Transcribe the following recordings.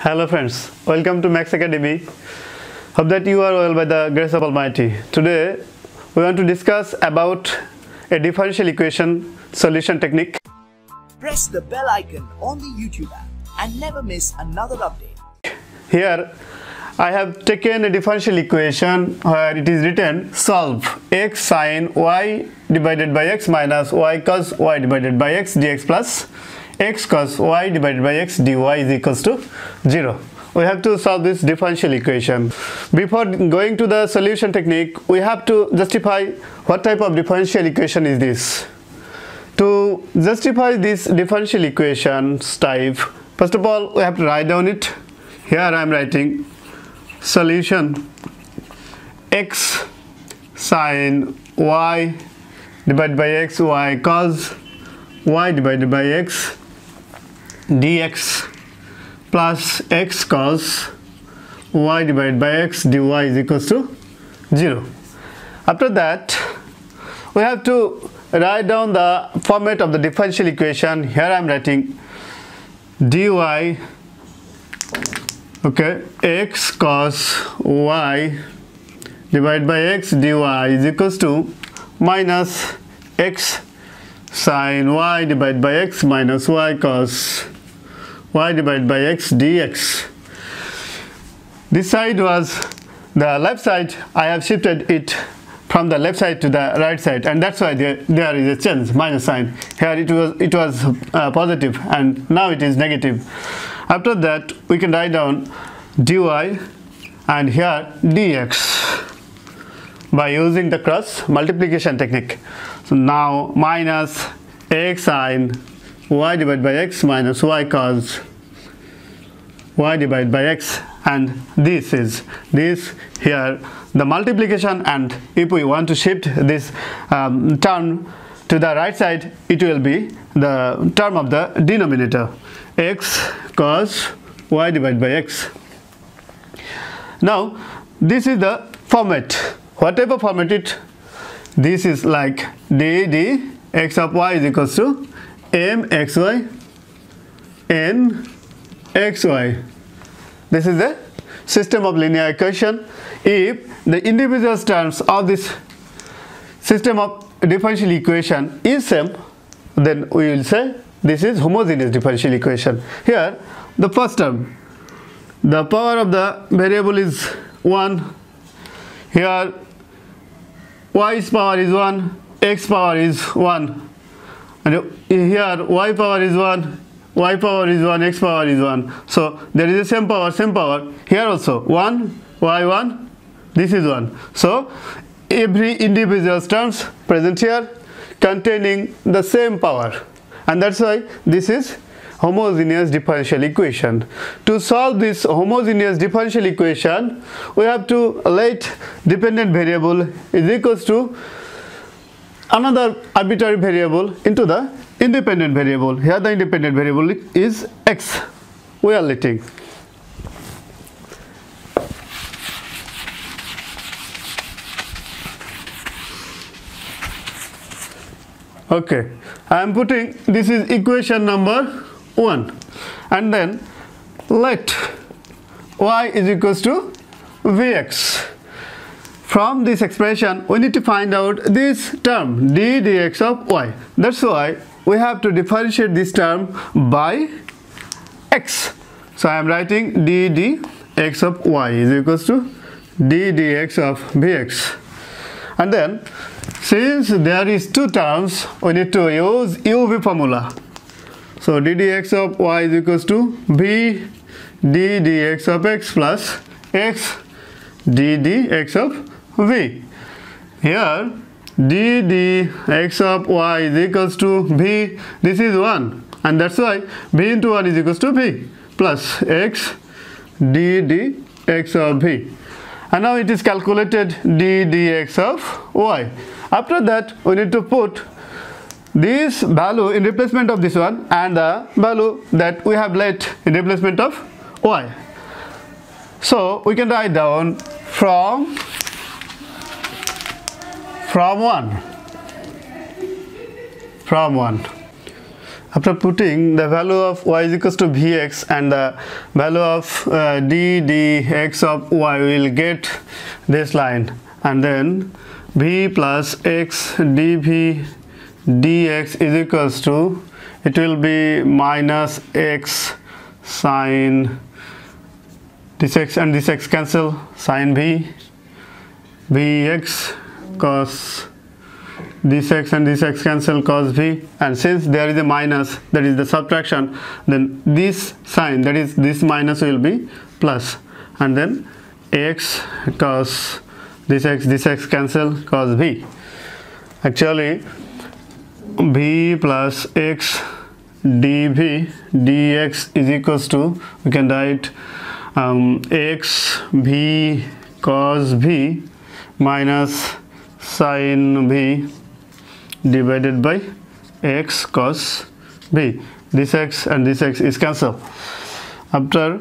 Hello friends, welcome to Max Academy. Hope that you are well by the grace of Almighty. Today we want to discuss about a differential equation solution technique. Press the bell icon on the YouTube app and never miss another update. Here I have taken a differential equation where it is written solve x sine y divided by x minus y cos y divided by x dx plus x cos y divided by x dy is equals to 0. We have to solve this differential equation. Before going to the solution technique, we have to justify what type of differential equation is this. To justify this differential equations type, first of all, we have to write down it. Here I am writing solution x sine y divided by x y cos y divided by x dx plus x cos y divided by x dy is equals to 0 after that we have to write down the format of the differential equation. Here I am writing dy okay x cos y divided by x dy is equals to minus x sine y divided by x minus y cos y divided by x dx. This side was the left side. I have shifted it from the left side to the right side and that's why there, there is a change minus sign. Here it was it was uh, positive and now it is negative. After that we can write down dy and here dx by using the cross multiplication technique. So now minus x sine y divided by x minus y cos y divided by x and this is this here the multiplication and if we want to shift this um, term to the right side it will be the term of the denominator x cos y divided by x. Now this is the format. Whatever format it this is like d d x of y is equals to m xy n xy this is the system of linear equation. If the individual terms of this system of differential equation is same then we will say this is homogeneous differential equation. Here the first term. The power of the variable is 1 here y's power is 1 x power is 1 and here y power is 1 y power is 1 x power is 1 so there is the same power same power. Here also 1 y1 this is 1 so every individual terms present here containing the same power. And that's why this is homogeneous differential equation. To solve this homogeneous differential equation we have to let dependent variable is equals to another arbitrary variable into the independent variable. Here the independent variable is x. We are letting. Okay. I am putting this is equation number 1 and then let y is equals to vx from this expression we need to find out this term d dx of y. That's why we have to differentiate this term by x. So i am writing d dx of y is equals to d dx of vx. and then since there is two terms we need to use uv formula. So d dx of y is equals to v d dx of x plus x d dx of v. Here d d x of y is equals to v. This is 1 and that's why v into 1 is equals to v plus x d d x of v. And now it is calculated d dx of y. After that we need to put this value in replacement of this one and the value that we have let in replacement of y. So we can write down from from 1 from 1 after putting the value of y is equals to vx and the value of uh, d dx of y we will get this line. And then v plus x dv dx is equals to it will be minus x sine this x and this x cancel sine v vx cos this x and this x cancel cos v. And since there is a minus that is the subtraction then this sign that is this minus will be plus. And then x cos this x this x cancel cos v. Actually v plus x dv dx is equals to we can write um, x v cos v minus sin v divided by x cos v. This x and this x is cancelled after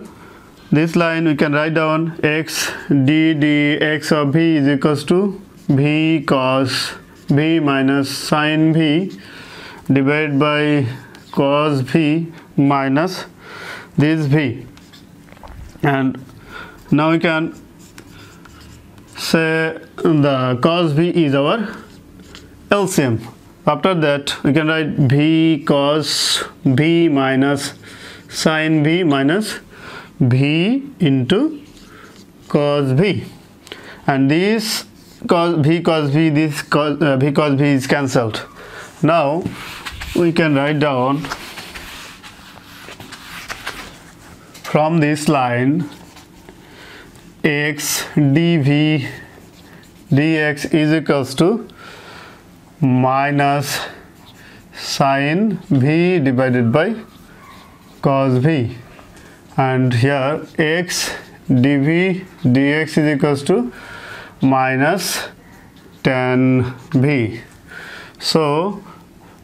this line we can write down x d dx of v is equals to v cos v minus sin v divided by cos v minus this v and now we can say the cos v is our LCM. After that, we can write V cos V minus sin V minus V into cos V. And this cos V cos V, this cos, uh, V cos V is cancelled. Now, we can write down from this line x dv dx is equals to minus sine v divided by cos v. And here x dv dx is equals to minus tan v. So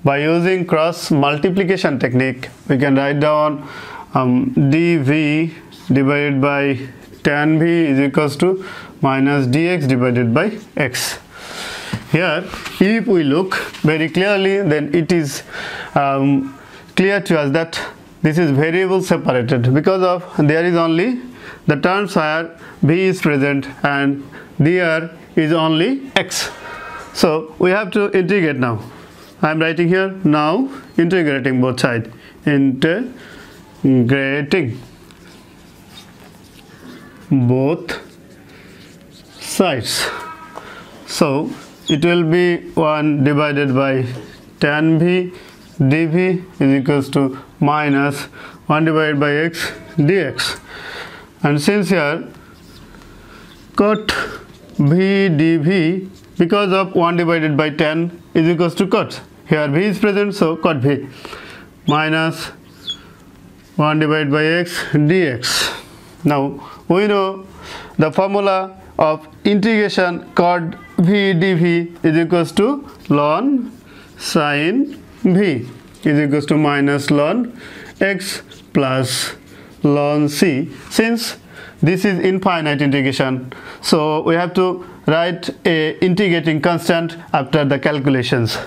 by using cross multiplication technique we can write down um, dv divided by tan v is equals to minus dx divided by x here, if we look very clearly, then it is um, clear to us that this is variable separated because of there is only the terms where v is present and there is only x. So we have to integrate now. I am writing here now integrating both sides. Integrating both sides. So it will be 1 divided by tan v dv is equals to minus 1 divided by x dx. And since here cot v dv because of 1 divided by tan is equals to cot here v is present so cot v. Minus 1 divided by x dx now we know the formula of integration cot v dv is equals to ln sin v is equals to minus ln x plus ln c. Since this is infinite integration so we have to write a integrating constant after the calculations.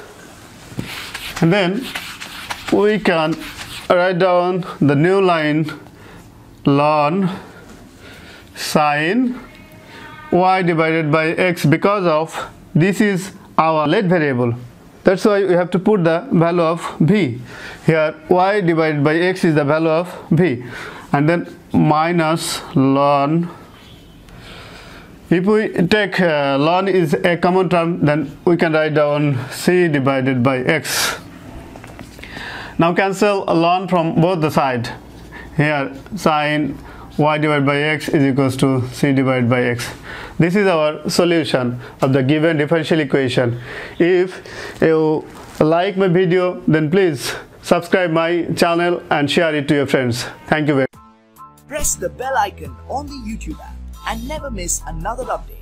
And then we can write down the new line ln sine y divided by x because of this is our let variable. That's why we have to put the value of v. Here y divided by x is the value of v. And then minus ln. If we take uh, ln is a common term then we can write down c divided by x. Now cancel ln from both the side here sine y divided by x is equals to c divided by x this is our solution of the given differential equation. If you like my video, then please subscribe my channel and share it to your friends. Thank you very much. Press the bell icon on the YouTube app and never miss another update.